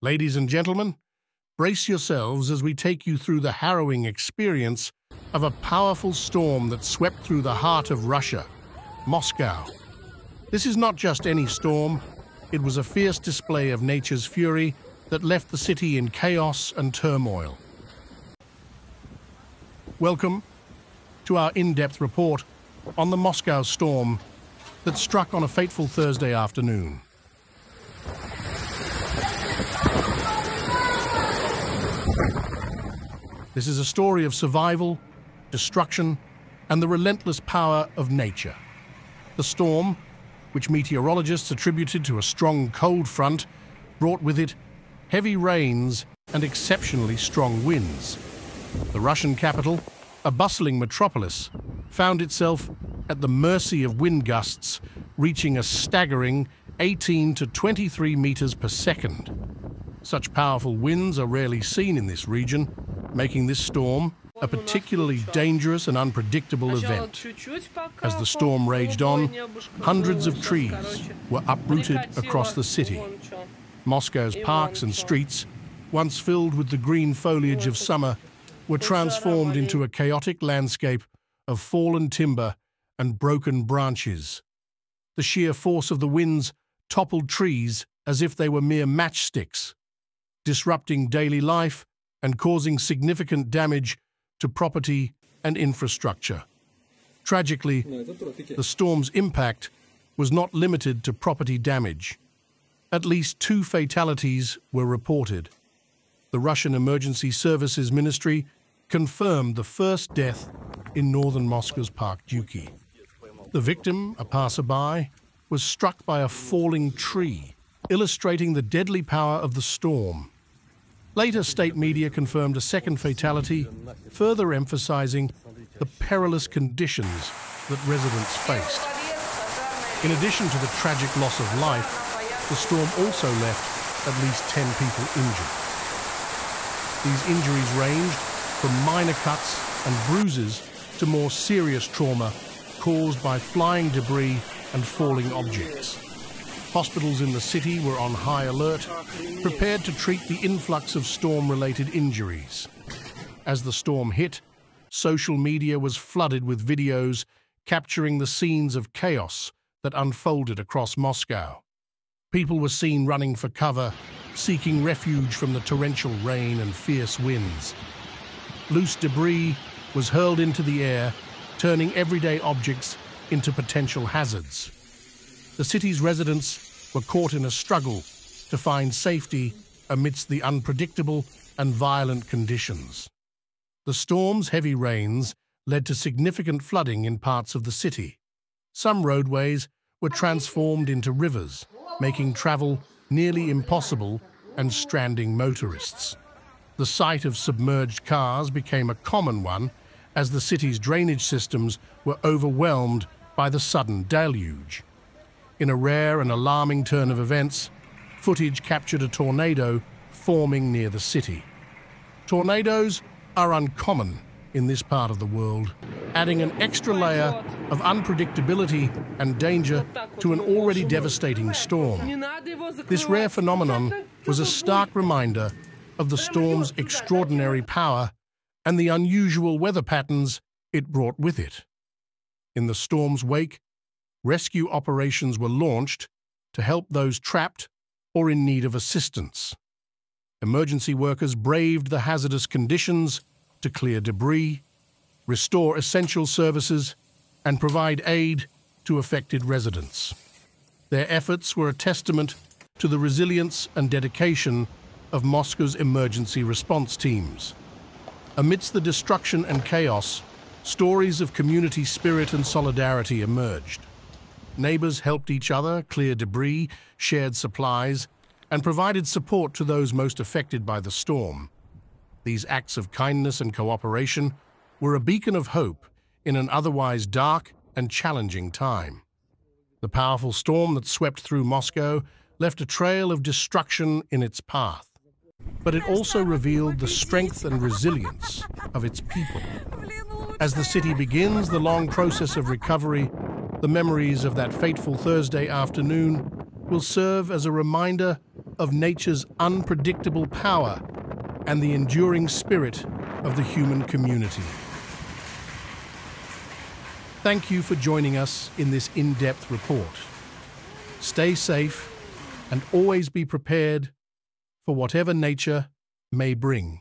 Ladies and gentlemen, brace yourselves as we take you through the harrowing experience of a powerful storm that swept through the heart of Russia, Moscow. This is not just any storm, it was a fierce display of nature's fury that left the city in chaos and turmoil. Welcome to our in-depth report on the Moscow storm that struck on a fateful Thursday afternoon. This is a story of survival, destruction, and the relentless power of nature. The storm, which meteorologists attributed to a strong cold front, brought with it heavy rains and exceptionally strong winds. The Russian capital, a bustling metropolis, found itself at the mercy of wind gusts reaching a staggering 18 to 23 meters per second. Such powerful winds are rarely seen in this region, making this storm a particularly dangerous and unpredictable event. As the storm raged on, hundreds of trees were uprooted across the city. Moscow's parks and streets, once filled with the green foliage of summer, were transformed into a chaotic landscape of fallen timber and broken branches. The sheer force of the winds toppled trees as if they were mere matchsticks, disrupting daily life and causing significant damage to property and infrastructure. Tragically, the storm's impact was not limited to property damage. At least two fatalities were reported. The Russian Emergency Services Ministry confirmed the first death in northern Moscow's Park Dubki. The victim, a passerby, was struck by a falling tree, illustrating the deadly power of the storm. Later state media confirmed a second fatality, further emphasizing the perilous conditions that residents faced. In addition to the tragic loss of life, the storm also left at least 10 people injured. These injuries ranged from minor cuts and bruises to more serious trauma caused by flying debris and falling objects. Hospitals in the city were on high alert, prepared to treat the influx of storm-related injuries. As the storm hit, social media was flooded with videos capturing the scenes of chaos that unfolded across Moscow. People were seen running for cover, seeking refuge from the torrential rain and fierce winds. Loose debris was hurled into the air, turning everyday objects into potential hazards the city's residents were caught in a struggle to find safety amidst the unpredictable and violent conditions. The storm's heavy rains led to significant flooding in parts of the city. Some roadways were transformed into rivers, making travel nearly impossible and stranding motorists. The sight of submerged cars became a common one as the city's drainage systems were overwhelmed by the sudden deluge. In a rare and alarming turn of events, footage captured a tornado forming near the city. Tornadoes are uncommon in this part of the world, adding an extra layer of unpredictability and danger to an already devastating storm. This rare phenomenon was a stark reminder of the storm's extraordinary power and the unusual weather patterns it brought with it. In the storm's wake, rescue operations were launched to help those trapped or in need of assistance. Emergency workers braved the hazardous conditions to clear debris, restore essential services, and provide aid to affected residents. Their efforts were a testament to the resilience and dedication of Moscow's emergency response teams. Amidst the destruction and chaos, stories of community spirit and solidarity emerged. Neighbors helped each other clear debris, shared supplies, and provided support to those most affected by the storm. These acts of kindness and cooperation were a beacon of hope in an otherwise dark and challenging time. The powerful storm that swept through Moscow left a trail of destruction in its path, but it also revealed the strength and resilience of its people. As the city begins the long process of recovery, The memories of that fateful Thursday afternoon will serve as a reminder of nature's unpredictable power and the enduring spirit of the human community. Thank you for joining us in this in-depth report. Stay safe and always be prepared for whatever nature may bring.